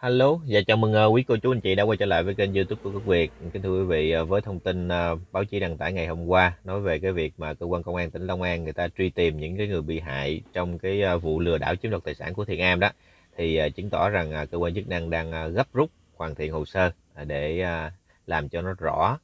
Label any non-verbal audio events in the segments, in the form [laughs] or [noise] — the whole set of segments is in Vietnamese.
Hello, và chào mừng uh, quý cô chú anh chị đã quay trở lại với kênh YouTube của Quốc Việt. Kính thưa quý vị, uh, với thông tin uh, báo chí đăng tải ngày hôm qua nói về cái việc mà cơ quan công an tỉnh Long An người ta truy tìm những cái người bị hại trong cái vụ lừa đảo chiếm đoạt tài sản của Thiện Am đó, thì chứng tỏ rằng cơ quan chức năng đang gấp rút hoàn thiện hồ sơ để làm cho nó rõ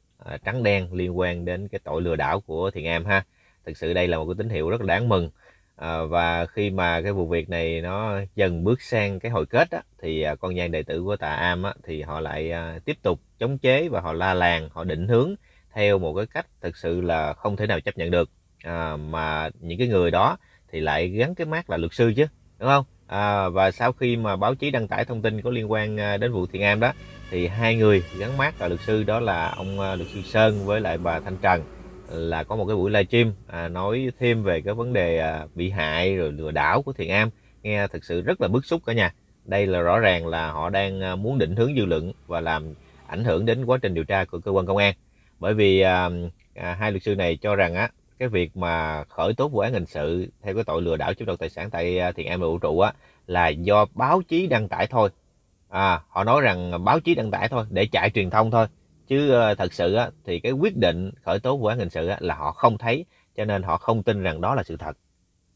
trắng đen liên quan đến cái tội lừa đảo của Thiện Am ha. Thực sự đây là một cái tín hiệu rất là đáng mừng à, và khi mà cái vụ việc này nó dần bước sang cái hồi kết á, thì à, con gian đệ tử của tà am á, thì họ lại à, tiếp tục chống chế và họ la làng họ định hướng theo một cái cách thực sự là không thể nào chấp nhận được. À, mà những cái người đó thì lại gắn cái mát là luật sư chứ đúng không? À, và sau khi mà báo chí đăng tải thông tin có liên quan à, đến vụ thiện am đó thì hai người gắn mát là luật sư đó là ông à, luật sư sơn với lại bà thanh trần là có một cái buổi livestream à, nói thêm về cái vấn đề à, bị hại rồi lừa đảo của Thiện Am. Nghe thực sự rất là bức xúc cả nhà. Đây là rõ ràng là họ đang à, muốn định hướng dư luận và làm ảnh hưởng đến quá trình điều tra của cơ quan công an. Bởi vì à, à, hai luật sư này cho rằng á cái việc mà khởi tố vụ án hình sự theo cái tội lừa đảo chiếm đoạt tài sản tại à, Thiện Am và vũ trụ á là do báo chí đăng tải thôi. À, họ nói rằng báo chí đăng tải thôi để chạy truyền thông thôi chứ ờ, thật sự thì cái quyết định khởi tố vụ án hình sự là họ không thấy cho nên họ không tin rằng đó là sự thật.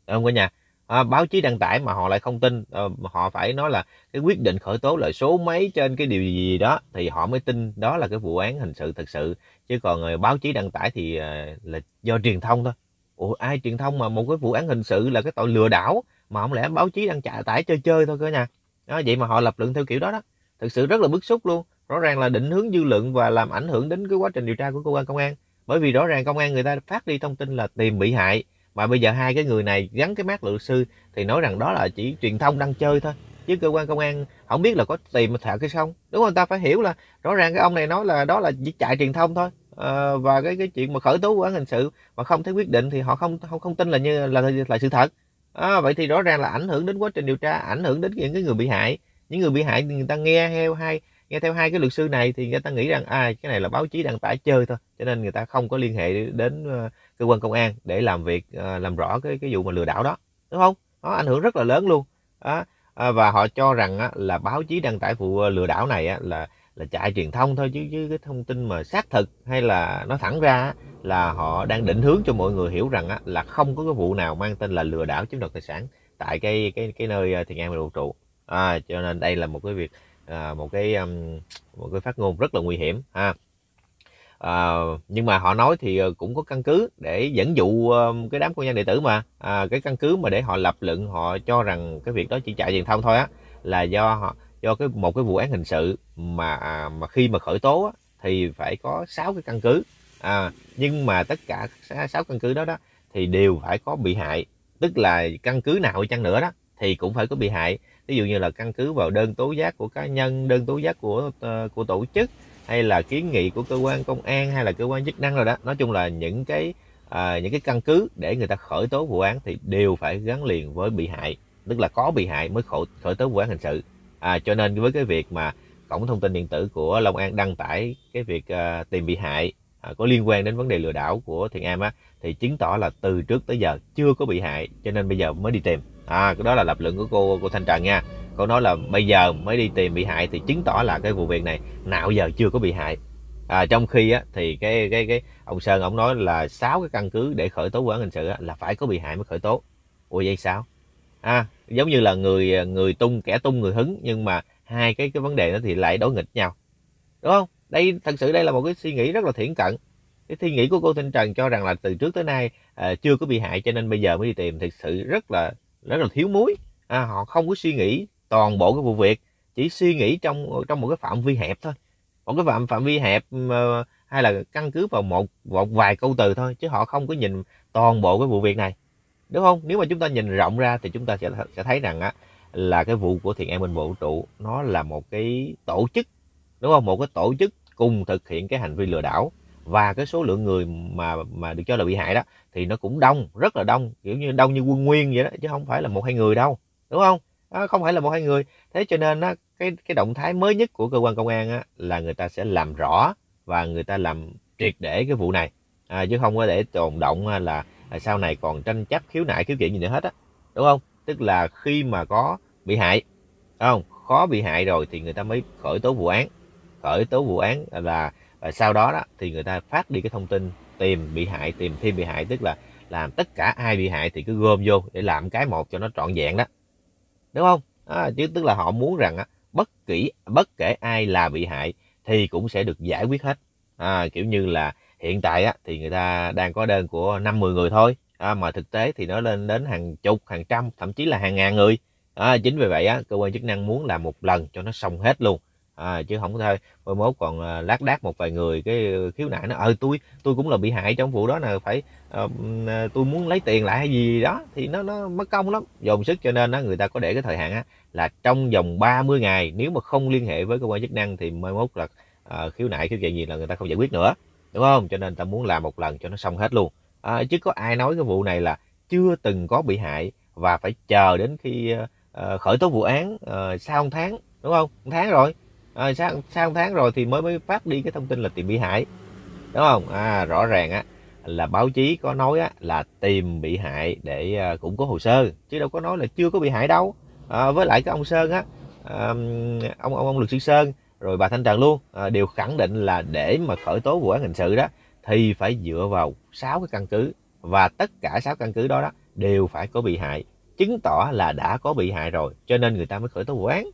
Đúng không cả nhà? À, báo chí đăng tải mà họ lại không tin à, họ phải nói là cái quyết định khởi tố là số mấy trên cái điều gì đó thì họ mới tin đó là cái vụ án hình sự thật sự. Chứ còn ờ, báo chí đăng tải thì là do truyền thông thôi. Ủa ai truyền thông mà một cái vụ án hình sự là cái tội lừa đảo mà không lẽ báo chí đăng trả tải chơi chơi thôi cơ nha đó, vậy mà họ lập luận theo kiểu đó đó. Thực sự rất là bức xúc luôn rõ ràng là định hướng dư luận và làm ảnh hưởng đến cái quá trình điều tra của cơ quan công an. Bởi vì rõ ràng công an người ta phát đi thông tin là tìm bị hại mà bây giờ hai cái người này gắn cái mát luật sư thì nói rằng đó là chỉ truyền thông đang chơi thôi. Chứ cơ quan công an không biết là có tìm thật cái không đúng không? Ta phải hiểu là rõ ràng cái ông này nói là đó là chỉ chạy truyền thông thôi. À, và cái cái chuyện mà khởi tố vụ án hình sự mà không thấy quyết định thì họ không không không tin là như là là, sự thật. À, vậy thì rõ ràng là ảnh hưởng đến quá trình điều tra ảnh hưởng đến những cái người bị hại. Những người bị hại người ta nghe theo hay nghe theo hai cái luật sư này thì người ta nghĩ rằng à cái này là báo chí đăng tải chơi thôi cho nên người ta không có liên hệ đến ờ, cơ quan công an để làm việc ờ, làm rõ cái cái vụ mà lừa đảo đó đúng không? Nó ảnh hưởng rất là lớn luôn. Đó à, và họ cho rằng á, là báo chí đăng tải vụ ờ, lừa đảo này á, là là chạy truyền thông thôi chứ chứ cái thông tin mà xác thực hay là nó thẳng ra á, là họ đang định hướng cho mọi người hiểu rằng á, là không có cái vụ nào mang tên là lừa đảo chiếm đoạt tài sản tại cái cái cái nơi thiền an vũ trụ. À, cho nên đây là một cái việc à, một cái um, một cái phát ngôn rất là nguy hiểm ha. À, nhưng mà họ nói thì ờ, cũng có căn cứ để dẫn dụ um, cái đám công nhân đệ tử mà. À, cái căn cứ mà để họ lập luận họ cho rằng cái việc đó chỉ chạy truyền thông thôi á là do họ do cái một cái vụ án hình sự mà à, mà khi mà khởi tố á, thì phải có sáu cái căn cứ. À, nhưng mà tất cả sáu căn cứ đó đó thì đều phải có bị hại. Tức là căn cứ nào chăng nữa đó thì cũng phải có bị hại ví dụ như là căn cứ vào đơn tố giác của cá nhân đơn tố giác của uh, của tổ chức hay là kiến nghị của cơ quan công an hay là cơ quan chức năng rồi đó. Nói chung là những cái à, những cái căn cứ để người ta khởi tố vụ án thì đều phải gắn liền với bị hại tức là có bị hại mới khởi, khởi tố vụ án hình sự. À, cho nên với cái việc mà cổng thông tin điện tử của Long An đăng tải cái việc à, tìm bị hại à, có liên quan đến vấn đề lừa đảo của Thiện Am á thì chứng tỏ là từ trước tới giờ chưa có bị hại cho nên bây giờ mới đi tìm. À cái đó là lập luận của cô cô thanh trần nha. Cô nói là bây giờ mới đi tìm bị hại thì chứng tỏ là cái vụ việc này nào giờ chưa có bị hại. À, trong khi á thì cái cái cái ông sơn ông nói là sáu cái căn cứ để khởi tố vụ án hình sự á, là phải có bị hại mới khởi tố. Ủa vậy sao? À giống như là người người tung kẻ tung người hứng nhưng mà hai cái cái vấn đề đó thì lại đối nghịch nhau. Đúng không? Đây thật sự đây là một cái suy nghĩ rất là thiển cận. Cái suy nghĩ của cô Thanh Trần cho rằng là từ trước tới nay à, chưa có bị hại cho nên bây giờ mới đi tìm thực sự rất là rất là thiếu muối. À, họ không có suy nghĩ toàn bộ cái vụ việc chỉ suy nghĩ trong trong một cái phạm vi hẹp thôi. Một cái phạm phạm vi hẹp hay là căn cứ vào một một vài câu từ thôi chứ họ không có nhìn toàn bộ cái vụ việc này. Đúng không? Nếu mà chúng ta nhìn rộng ra thì chúng ta sẽ sẽ thấy rằng á là cái vụ của thiện an minh vũ trụ nó là một cái tổ chức đúng không? Một cái tổ chức cùng thực hiện cái hành vi lừa đảo và cái số lượng người mà mà được cho là bị hại đó thì nó cũng đông rất là đông kiểu như đông như quân nguyên vậy đó chứ không phải là một hai người đâu đúng không? Đó, không phải là một hai người. Thế cho nên á cái cái động thái mới nhất của cơ quan công an á là người ta sẽ làm rõ và người ta làm triệt để cái vụ này. À, chứ không có để tồn động là, là sau này còn tranh chấp khiếu nại khiếu kiện gì nữa hết á đúng không? Tức là khi mà có bị hại không? Khó bị hại rồi thì người ta mới khởi tố vụ án khởi tố vụ án là và sau đó đó thì người ta phát đi cái thông tin tìm bị hại tìm thêm bị hại tức là làm tất cả ai bị hại thì cứ gom vô để làm cái một cho nó trọn vẹn đó. Đúng không? À, chứ tức là họ muốn rằng á, bất kỳ bất kể ai là bị hại thì cũng sẽ được giải quyết hết. À, kiểu như là hiện tại á, thì người ta đang có đơn của năm mười người thôi. À, mà thực tế thì nó lên đến hàng chục hàng trăm thậm chí là hàng ngàn người. À, chính vì vậy á, cơ quan chức năng muốn làm một lần cho nó xong hết luôn à, chứ không thôi. Mai mốt còn à, lác đác một vài người cái ờ, khiếu nại nó ờ tôi tôi cũng là bị hại trong vụ đó là phải ờ, à, tôi muốn lấy tiền lại hay gì đó. Thì nó nó mất công lắm. Dồn sức cho nên đó người ta có để cái thời hạn á, là trong vòng 30 ngày nếu mà không liên hệ với cơ quan chức năng thì mai mốt là à, khiếu nại khiếu kiện gì là người ta không giải quyết nữa. Đúng không? Cho nên ta muốn làm một lần cho nó xong hết luôn. À, chứ có ai nói cái vụ này là chưa từng có bị hại và phải chờ đến khi uh, khởi tố vụ án uh, sau một tháng đúng không? Một tháng rồi à, sau, sau tháng rồi thì mới mới phát đi cái thông tin là tìm bị hại. Đúng không? À, rõ ràng á là báo chí có nói á, là tìm bị hại để uh, củng cố hồ sơ chứ đâu có nói là chưa có bị hại đâu. À, với lại cái ông sơn á à, ông ông ông luật sư sơn rồi bà thanh trần luôn à, đều khẳng định là để mà khởi tố vụ án hình sự đó thì phải dựa vào sáu cái căn cứ và tất cả sáu căn cứ đó đó đều phải có bị hại chứng tỏ là đã có bị hại rồi cho nên người ta mới khởi tố vụ án.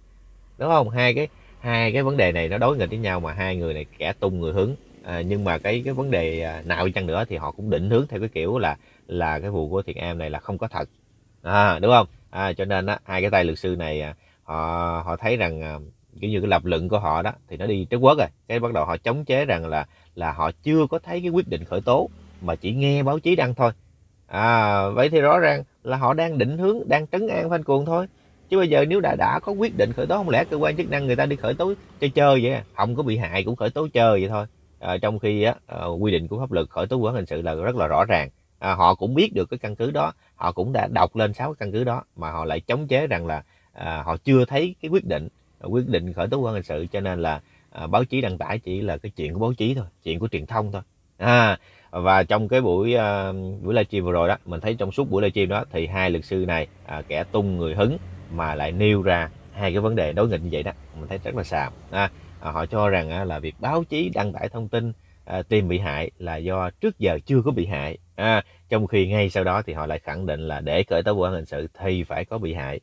Đúng không? Hai cái hai cái vấn đề này nó đối nghịch với nhau mà hai người này kẻ tung người hướng à, nhưng mà cái cái vấn đề à, nào chăng nữa thì họ cũng định hướng theo cái kiểu là là cái vụ của thiện am này là không có thật. À, đúng không? À, cho nên á, hai cái tay luật sư này à, họ họ thấy rằng à, kiểu như cái lập luận của họ đó thì nó đi trái quốc rồi. Cái bắt đầu họ chống chế rằng là là họ chưa có thấy cái quyết định khởi tố mà chỉ nghe báo chí đăng thôi. À vậy thì rõ ràng là họ đang định hướng đang trấn an phan cuồng thôi chứ bây giờ nếu đã đã có quyết định khởi tố không lẽ cơ quan chức năng người ta đi khởi tố chơi chơi vậy? À? không có bị hại cũng khởi tố chơi vậy thôi. À, trong khi á, à, quy định của pháp luật khởi tố vụ án hình sự là rất là rõ ràng. À, họ cũng biết được cái căn cứ đó họ cũng đã đọc lên sáu căn cứ đó mà họ lại chống chế rằng là à, họ chưa thấy cái quyết định à, quyết định khởi tố vụ án hình sự cho nên là à, báo chí đăng tải chỉ là cái chuyện của báo chí thôi chuyện của truyền thông thôi. À, và trong cái buổi uh, buổi livestream vừa rồi đó mình thấy trong suốt buổi livestream đó thì hai luật sư này uh, kẻ tung người hứng mà lại nêu ra hai cái vấn đề đối nghịch như vậy đó. Mình thấy rất là xàm. À, à họ cho rằng à, là việc báo chí đăng tải thông tin à, tìm bị hại là do trước giờ chưa có bị hại. À, trong khi ngay sau đó thì họ lại khẳng định là để khởi tố vụ án hình sự thì phải có bị hại.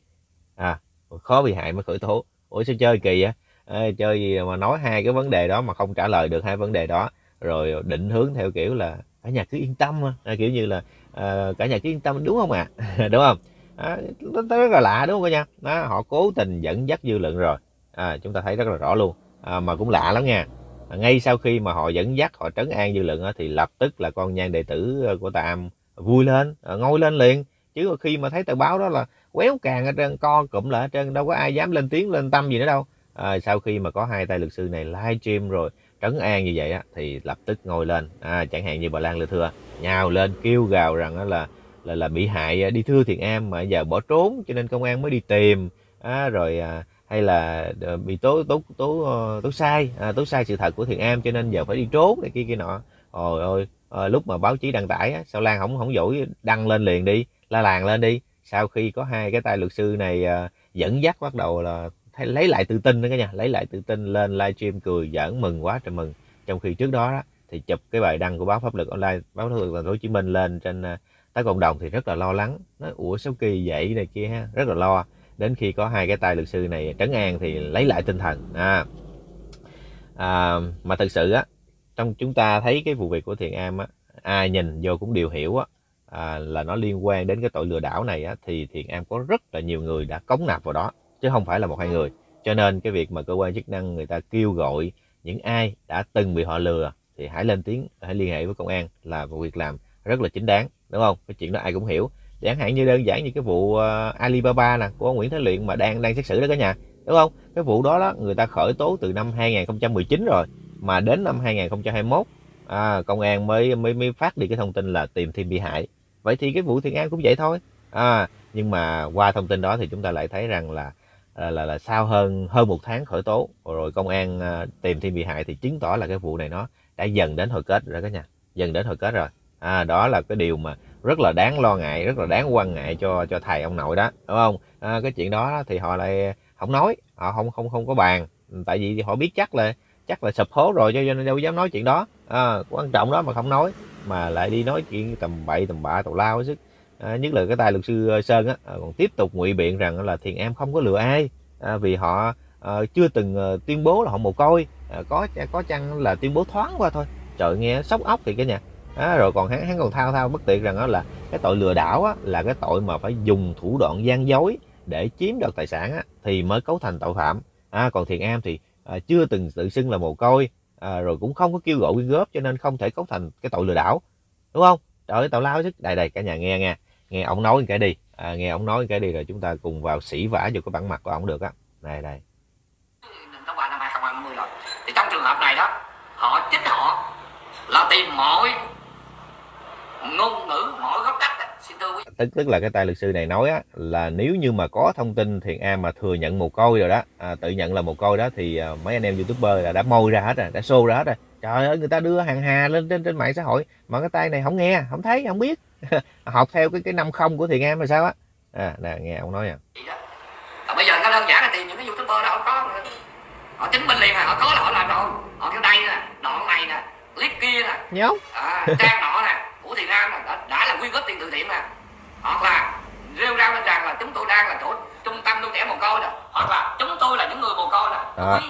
À, khó bị hại mới khởi tố. Ủa sao chơi kỳ á à, chơi gì mà nói hai cái vấn đề đó mà không trả lời được hai vấn đề đó. Rồi định hướng theo kiểu là cả nhà cứ yên tâm à, kiểu như là à, cả nhà cứ yên tâm đúng không ạ? À? [laughs] đúng không? À, nó rất là lạ đúng không cả nhà đó, họ cố tình dẫn dắt dư luận rồi. À, chúng ta thấy rất là rõ luôn. À, mà cũng lạ lắm nha. À, ngay sau khi mà họ dẫn dắt họ trấn an dư luận thì lập tức là con nhan đệ tử ờ, của tam vui lên à, ngồi lên liền. Chứ khi mà thấy tờ báo đó là quéo càng ở trên co cụm lại ở trên đâu có ai dám lên tiếng lên tâm gì nữa đâu. À, sau khi mà có hai tay luật sư này live stream rồi trấn an như vậy á, thì lập tức ngồi lên. À, chẳng hạn như bà Lan Lê Thưa nhào lên kêu gào rằng là là là bị hại à, đi thưa thiện am mà giờ bỏ trốn cho nên công an mới đi tìm. À, rồi à, hay là ờ, bị tố tố tố ờ, tố sai à, tố sai sự thật của thiện am cho nên giờ phải đi trốn này kia kia nọ. Ôi ôi à, lúc mà báo chí đăng tải á, sao lan không không dỗi đăng lên liền đi la làng lên đi. Sau khi có hai cái tay luật sư này à, dẫn dắt bắt đầu là thấy lấy lại tự tin đó cả nhà lấy lại tự tin lên livestream cười giỡn mừng quá trời mừng. Trong khi trước đó, đó thì chụp cái bài đăng của báo pháp luật online báo pháp luật thành phố hồ chí minh lên trên à, tới cộng đồng thì rất là lo lắng. Nói ủa sao kỳ vậy? Này kia ha rất là lo. Đến khi có hai cái tay luật sư này trấn an thì lấy lại tinh thần. À, à mà thực sự á trong chúng ta thấy cái vụ việc của thiện am á ai nhìn vô cũng đều hiểu á à, là nó liên quan đến cái tội lừa đảo này á thì thiện am có rất là nhiều người đã cống nạp vào đó chứ không phải là một hai người. Cho nên cái việc mà cơ quan chức năng người ta kêu gọi những ai đã từng bị họ lừa thì hãy lên tiếng hãy liên hệ với công an là một việc làm rất là chính đáng đúng không? Cái chuyện đó ai cũng hiểu. Chẳng hạn như đơn giản như cái vụ ờ, Alibaba nè của Nguyễn Thế Luyện mà đang đang xét xử đó cả nhà đúng không? Cái vụ đó đó người ta khởi tố từ năm 2019 rồi mà đến năm 2021 à, công an mới mới mới phát đi cái thông tin là tìm thêm bị hại. Vậy thì cái vụ Thiên an cũng vậy thôi. À, nhưng mà qua thông tin đó thì chúng ta lại thấy rằng là là là, là sau hơn hơn một tháng khởi tố rồi công an ờ, tìm thêm bị hại thì chứng tỏ là cái vụ này nó đã dần đến hồi kết rồi cả nhà. Dần đến hồi kết rồi à, đó là cái điều mà rất là đáng lo ngại rất là đáng quan ngại cho cho thầy ông nội đó đúng không? À, cái chuyện đó thì họ lại không nói họ không không không có bàn. Tại vì họ biết chắc là chắc là sụp hố rồi cho nên đâu dám nói chuyện đó. À, quan trọng đó mà không nói mà lại đi nói chuyện tầm bậy tầm bạ tàu lao sức. À, nhất là cái tay luật sư ờ, sơn á à, còn tiếp tục ngụy biện rằng là thiền em không có lừa ai. À, vì họ à, chưa từng ờ, tuyên bố là họ mồ côi. À, có có chăng là tuyên bố thoáng qua thôi. Trời nghe sốc óc thì cái nhà à, rồi còn hắn hắn còn thao thao bất tiện rằng đó là cái tội lừa đảo á, là cái tội mà phải dùng thủ đoạn gian dối để chiếm đoạt tài sản á, thì mới cấu thành tội phạm. À, còn thiền am thì à, chưa từng tự xưng là mồ côi à, rồi cũng không có kêu gọi quyên góp cho nên không thể cấu thành cái tội lừa đảo đúng không? Trời ơi tào lao chứ. Đây đây cả nhà nghe nghe nghe ông nói cái đi. À, nghe ông nói cái đi rồi chúng ta cùng vào sỉ vả vô cái bản mặt của ông được á. Này đây. Nó qua năm 2020 rồi thì trong trường hợp này đó họ chính họ là tìm mọi ngôn ngữ mọi góc cách xin thưa quý tức tức là cái tay luật sư này nói á, là nếu như mà có thông tin thiền am mà thừa nhận một coi rồi đó à, tự nhận là một coi đó thì à, mấy anh em youtuber là đã môi ra hết rồi đã xô ra hết rồi. Trời ơi người ta đưa hàng hà lên trên trên mạng xã hội mà cái tay này không nghe không thấy không biết. [laughs] Học theo cái cái năm không của thiền am là sao á. À nè nghe ông nói à bây giờ nó đơn giản là tìm những cái youtuber đó họ có họ chứng minh liền là họ có là họ làm rồi. Họ theo đây nè đoạn này nè clip kia nè. Nhớ à, trang nọ nè của thiền am đã, đã là quyên góp tiền từ thiện nè hoặc là rêu rao lên rằng là chúng tôi đang là chỗ trung tâm nuôi trẻ mồ côi nè hoặc là chúng tôi là những người mồ côi nè à.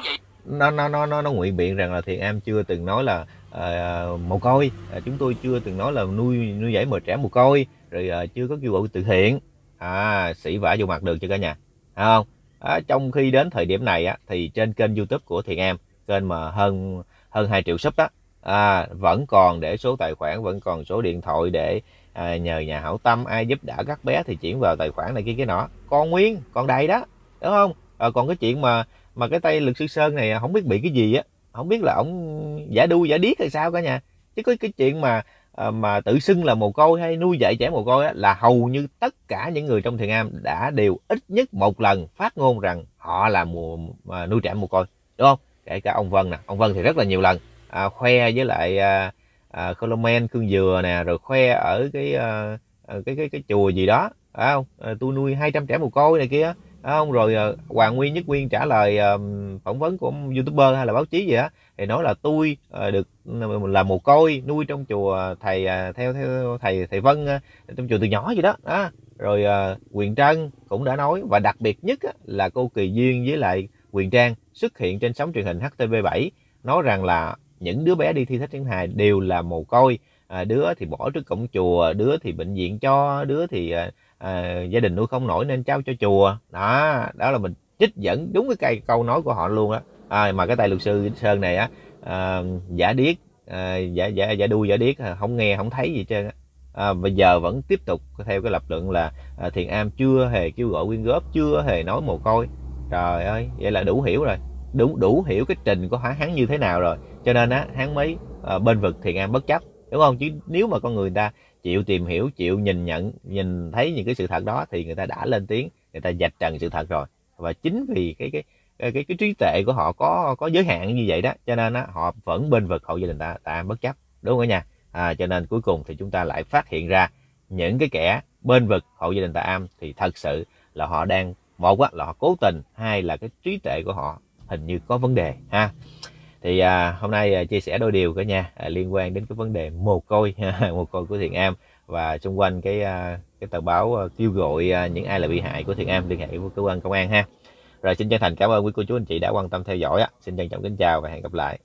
nó nó nó nó nó nguyện biện rằng là thiện am chưa từng nói là uh, mồ côi. Uh, chúng tôi chưa từng nói là nuôi nuôi dạy mồ trẻ mồ côi. Rồi uh, chưa có kêu gọi từ thiện. À sĩ vả vô mặt được cho cả nhà? Thấy không? À, trong khi đến thời điểm này á thì trên kênh youtube của thiện am kênh mà hơn hơn 2 triệu sub đó à, vẫn còn để số tài khoản vẫn còn số điện thoại để à, nhờ nhà hảo tâm ai giúp đỡ các bé thì chuyển vào tài khoản này kia cái nọ. Con nguyên còn đầy đó đúng không? À, còn cái chuyện mà mà cái tay lực sư sơn này à, không biết bị cái gì á không biết là ổng giả đu giả điếc hay sao cả nhà. Chứ có cái chuyện mà à, mà tự xưng là mồ côi hay nuôi dạy trẻ mồ côi á, là hầu như tất cả những người trong thiền am đã đều ít nhất một lần phát ngôn rằng họ là mùa à, nuôi trẻ mồ côi đúng không? Kể cả ông Vân nè ông Vân thì rất là nhiều lần à, khoe với lại à, à, Colomen cương dừa nè rồi khoe ở cái à, à, cái cái cái chùa gì đó phải không? À, tôi nuôi 200 trẻ mồ côi này kia không? Rồi à, Hoàng Nguyên Nhất Nguyên trả lời à, phỏng vấn của youtuber hay là báo chí gì đó thì nói là tôi à, được à, là mồ côi nuôi trong chùa thầy à, theo theo thầy thầy Vân à, trong chùa từ nhỏ gì đó đó. Rồi à, Quyền Trân cũng đã nói và đặc biệt nhất á, là cô Kỳ Duyên với lại Quyền Trang xuất hiện trên sóng truyền hình HTV7 nói rằng là những đứa bé đi thi thách trấn hài đều là mồ côi. À, đứa thì bỏ trước cổng chùa đứa thì bệnh viện cho đứa thì à, à, gia đình nuôi không nổi nên trao cho chùa. Đó đó là mình trích dẫn đúng cái cây câu nói của họ luôn á. À, mà cái tay luật sư sơn này á à, giả điếc à, giả giả giả đuôi giả điếc à, không nghe không thấy gì trơn á. À, bây giờ vẫn tiếp tục theo cái lập luận là à, thiền am chưa hề kêu gọi quyên góp chưa hề nói mồ côi. Trời ơi vậy là đủ hiểu rồi. Đủ đủ hiểu cái trình của hắn như thế nào rồi cho nên á hắn mới à, bên vực thiền an bất chấp đúng không? Chứ nếu mà con người ta chịu tìm hiểu chịu nhìn nhận nhìn thấy những cái sự thật đó thì người ta đã lên tiếng người ta dạch trần sự thật rồi. Và chính vì cái cái cái cái, cái trí tuệ của họ có có giới hạn như vậy đó cho nên á họ vẫn bên vực hậu gia đình ta ta bất chấp đúng không nha à, cho nên cuối cùng thì chúng ta lại phát hiện ra những cái kẻ bên vực hộ gia đình tà am thì thật sự là họ đang một á, là họ cố tình hai là cái trí tuệ của họ hình như có vấn đề ha thì à, hôm nay à, chia sẻ đôi điều cả nhà à, liên quan đến cái vấn đề mồ côi [laughs] mồ côi của thiện am. Và xung quanh cái à, cái tờ báo à, kêu gọi à, những ai là bị hại của thiện am liên hệ với cơ quan công an ha. Rồi xin chân thành cảm ơn quý cô chú anh chị đã quan tâm theo dõi á. Xin trân trọng kính chào và hẹn gặp lại.